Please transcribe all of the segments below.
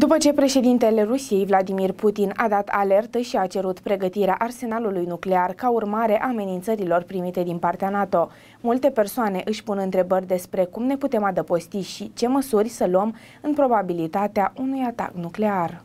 După ce președintele Rusiei, Vladimir Putin, a dat alertă și a cerut pregătirea arsenalului nuclear ca urmare a amenințărilor primite din partea NATO, multe persoane își pun întrebări despre cum ne putem adăposti și ce măsuri să luăm în probabilitatea unui atac nuclear.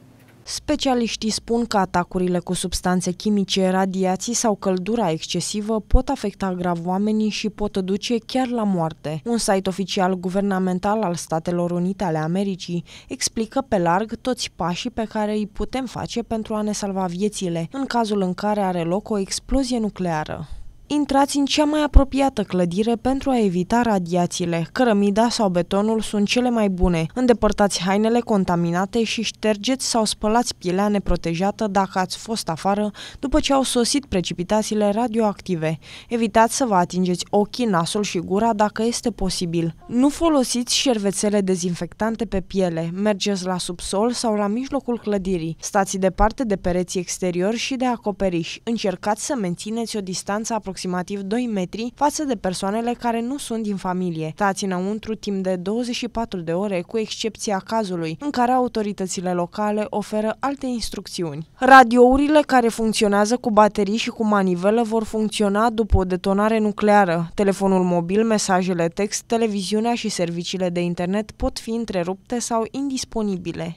Specialiștii spun că atacurile cu substanțe chimice, radiații sau căldura excesivă pot afecta grav oamenii și pot duce chiar la moarte. Un site oficial guvernamental al Statelor Unite ale Americii explică pe larg toți pașii pe care îi putem face pentru a ne salva viețile în cazul în care are loc o explozie nucleară. Intrați în cea mai apropiată clădire pentru a evita radiațiile. Cărămida sau betonul sunt cele mai bune. Îndepărtați hainele contaminate și ștergeți sau spălați pielea neprotejată dacă ați fost afară după ce au sosit precipitațiile radioactive. Evitați să vă atingeți ochii, nasul și gura dacă este posibil. Nu folosiți șervețele dezinfectante pe piele. Mergeți la subsol sau la mijlocul clădirii. Stați departe de pereții exteriori și de acoperiș. Încercați să mențineți o distanță aproximativă aproximativ 2 metri față de persoanele care nu sunt din familie. Stați înăuntru timp de 24 de ore, cu excepția cazului în care autoritățile locale oferă alte instrucțiuni. Radiourile care funcționează cu baterii și cu manivelă vor funcționa după o detonare nucleară. Telefonul mobil, mesajele text, televiziunea și serviciile de internet pot fi întrerupte sau indisponibile.